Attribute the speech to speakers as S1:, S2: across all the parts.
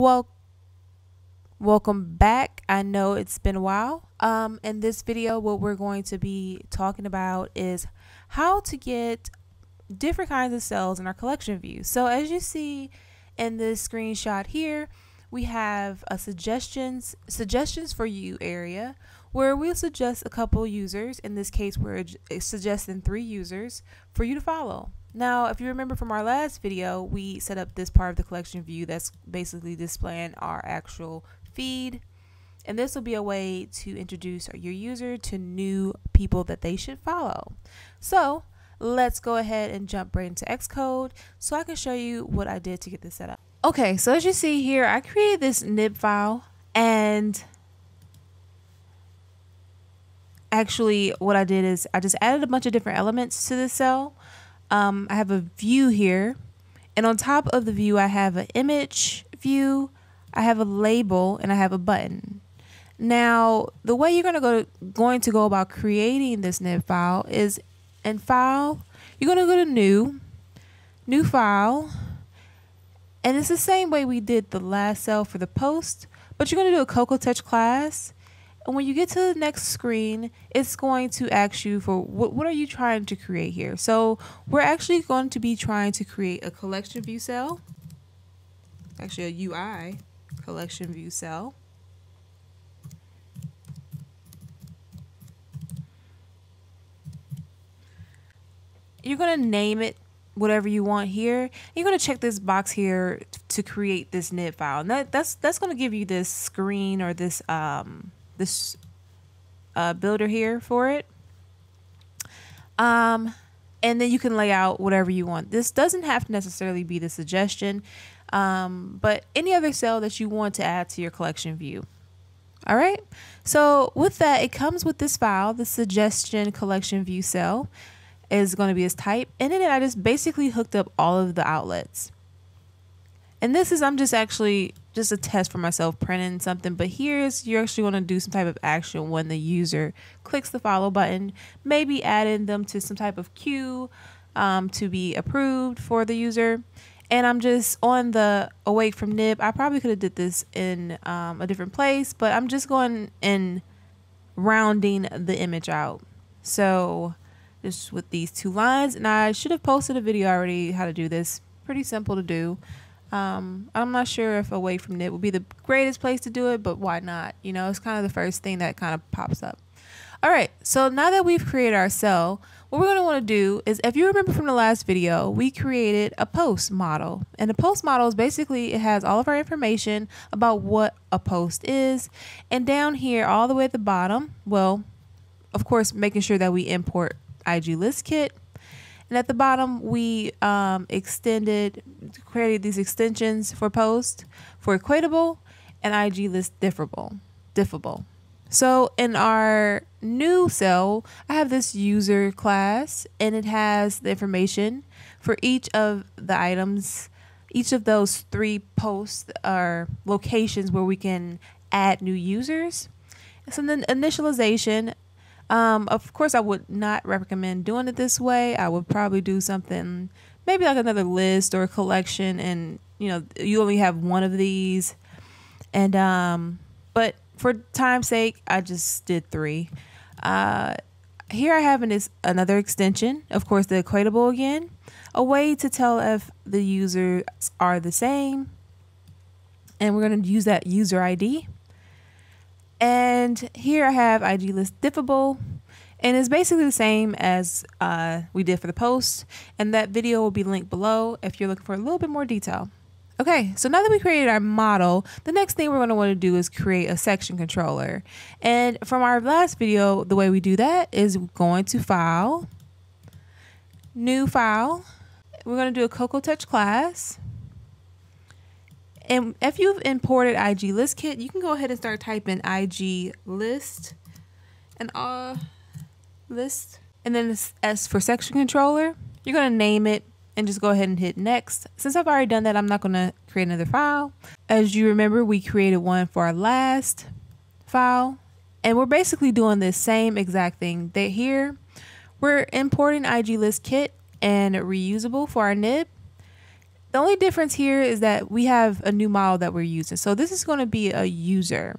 S1: Well, welcome back. I know it's been a while. Um, in this video, what we're going to be talking about is how to get different kinds of cells in our collection view. So as you see in this screenshot here, we have a suggestions suggestions for you area where we'll suggest a couple users. In this case, we're suggesting three users for you to follow. Now, if you remember from our last video, we set up this part of the collection view that's basically displaying our actual feed. And this will be a way to introduce your user to new people that they should follow. So let's go ahead and jump right into Xcode so I can show you what I did to get this set up. Okay, so as you see here, I created this nib file and actually what I did is I just added a bunch of different elements to the cell um, I have a view here. And on top of the view, I have an image view, I have a label, and I have a button. Now, the way you're gonna go going to go about creating this nib file is in File, you're gonna go to New, New File, and it's the same way we did the last cell for the post, but you're gonna do a Cocoa Touch class, and when you get to the next screen, it's going to ask you for what, what are you trying to create here? So we're actually going to be trying to create a collection view cell, actually a UI collection view cell. You're going to name it whatever you want here. You're going to check this box here to create this nib file. And that, that's that's going to give you this screen or this um, this uh, builder here for it. Um, and then you can lay out whatever you want. This doesn't have to necessarily be the suggestion, um, but any other cell that you want to add to your collection view. All right. So with that, it comes with this file, the suggestion collection view cell is going to be its type. And then I just basically hooked up all of the outlets. And this is, I'm just actually just a test for myself printing something. But here's, you're actually going to do some type of action when the user clicks the follow button, maybe adding them to some type of queue um, to be approved for the user. And I'm just on the awake from nib. I probably could have did this in um, a different place, but I'm just going and rounding the image out. So just with these two lines, and I should have posted a video already how to do this. Pretty simple to do. Um, I'm not sure if awake from nib would be the greatest place to do it, but why not? You know, it's kind of the first thing that kind of pops up. All right, so now that we've created our cell, what we're going to want to do is, if you remember from the last video, we created a post model. And the post model is basically, it has all of our information about what a post is. And down here, all the way at the bottom, well, of course, making sure that we import IG list kit and at the bottom, we um, extended, created these extensions for post for equatable and IG list diffable. diffable. So in our new cell, I have this user class and it has the information for each of the items, each of those three posts are locations where we can add new users. So then initialization, um, of course, I would not recommend doing it this way. I would probably do something maybe like another list or a collection, and you know, you only have one of these. And um, but for time's sake, I just did three. Uh, here I have an, is another extension, of course, the equatable again, a way to tell if the users are the same. And we're going to use that user ID. And here I have IG list diffable. And it's basically the same as uh, we did for the post. And that video will be linked below if you're looking for a little bit more detail. Okay, so now that we created our model, the next thing we're going to want to do is create a section controller. And from our last video, the way we do that is going to File, New File. We're going to do a Cocoa Touch class. And if you've imported IG list kit, you can go ahead and start typing IG list and uh list. And then as for section controller, you're going to name it and just go ahead and hit next. Since I've already done that, I'm not going to create another file. As you remember, we created one for our last file. And we're basically doing the same exact thing that here. We're importing IG list kit and reusable for our nib The only difference here is that we have a new model that we're using. So this is going to be a user.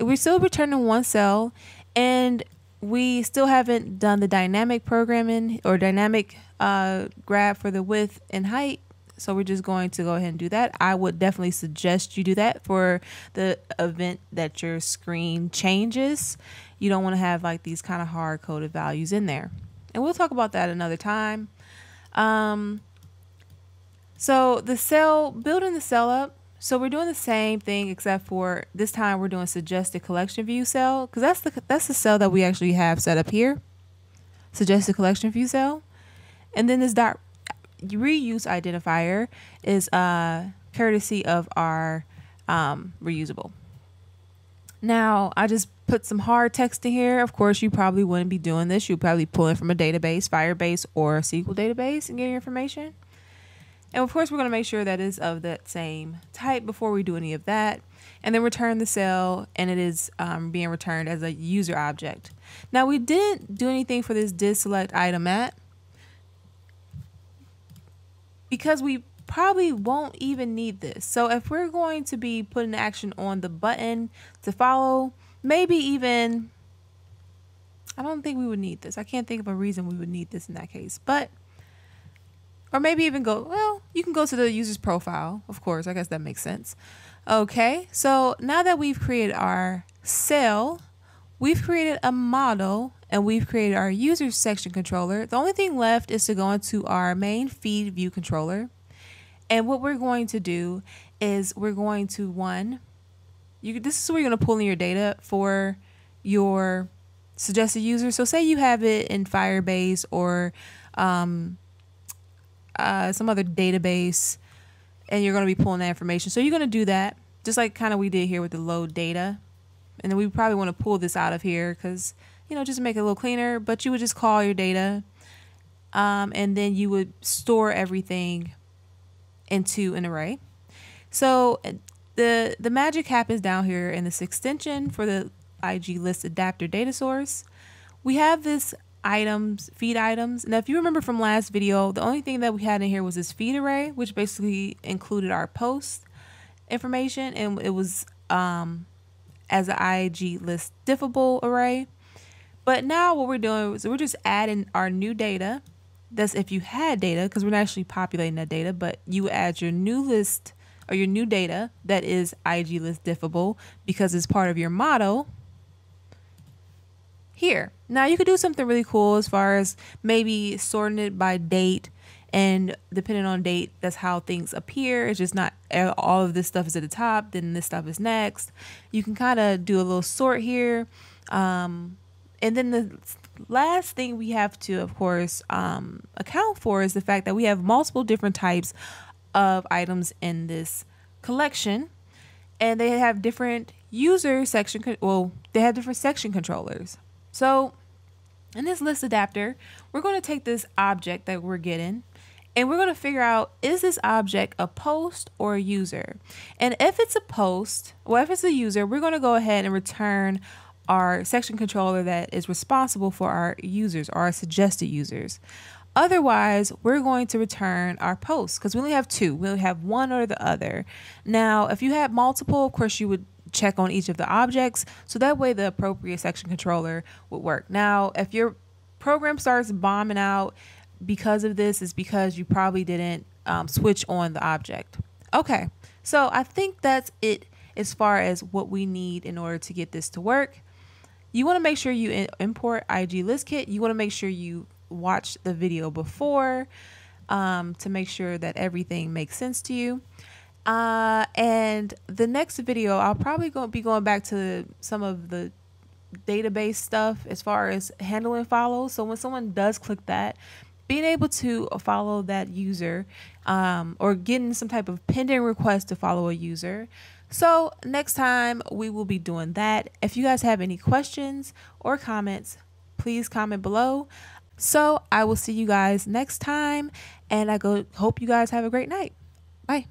S1: We're still returning one cell and we still haven't done the dynamic programming or dynamic uh, grab for the width and height. So we're just going to go ahead and do that. I would definitely suggest you do that for the event that your screen changes. You don't want to have like these kind of hard coded values in there. And we'll talk about that another time. Um, so the cell, building the cell up, so we're doing the same thing except for this time we're doing suggested collection view cell because that's the that's the cell that we actually have set up here. Suggested collection view cell, and then this dot reuse identifier is uh, courtesy of our um, reusable. Now I just put some hard text in here. Of course, you probably wouldn't be doing this. You'd probably pull it from a database, Firebase, or a SQL database and get your information. And of course, we're going to make sure that is of that same type before we do any of that. And then return the cell, and it is um, being returned as a user object. Now, we didn't do anything for this did select item at because we probably won't even need this. So if we're going to be putting action on the button to follow, maybe even, I don't think we would need this. I can't think of a reason we would need this in that case. But or maybe even go, well, you can go to the user's profile. Of course, I guess that makes sense. Okay, so now that we've created our cell, we've created a model and we've created our user section controller. The only thing left is to go into our main feed view controller. And what we're going to do is we're going to one, you this is where you're going to pull in your data for your suggested user. So say you have it in Firebase or um, uh, some other database and you're going to be pulling that information. So you're going to do that just like kind of we did here with the load data. And then we probably want to pull this out of here because, you know, just make it a little cleaner. But you would just call your data um, and then you would store everything into an array. So the, the magic happens down here in this extension for the IG list adapter data source. We have this items, feed items. Now, if you remember from last video, the only thing that we had in here was this feed array, which basically included our post information, and it was um, as an IG list diffable array. But now what we're doing is we're just adding our new data. That's if you had data, because we're not actually populating that data, but you add your new list or your new data that is IG list diffable because it's part of your model here. Now you could do something really cool as far as maybe sorting it by date and depending on date, that's how things appear. It's just not all of this stuff is at the top, then this stuff is next. You can kind of do a little sort here. Um, and then the last thing we have to, of course, um, account for is the fact that we have multiple different types of items in this collection and they have different user section, well, they have different section controllers. So in this list adapter, we're going to take this object that we're getting and we're going to figure out is this object a post or a user? And if it's a post, well, if it's a user, we're going to go ahead and return our section controller that is responsible for our users or our suggested users. Otherwise, we're going to return our posts because we only have two. We only have one or the other. Now, if you had multiple, of course, you would check on each of the objects. So that way the appropriate section controller would work. Now, if your program starts bombing out because of this, is because you probably didn't um, switch on the object. Okay, so I think that's it as far as what we need in order to get this to work. You want to make sure you import IG list kit. You want to make sure you watch the video before um, to make sure that everything makes sense to you. Uh, and the next video, I'll probably go be going back to some of the database stuff as far as handling follows. So when someone does click that, being able to follow that user um, or getting some type of pending request to follow a user. So next time we will be doing that. If you guys have any questions or comments, please comment below. So I will see you guys next time and I go hope you guys have a great night. Bye.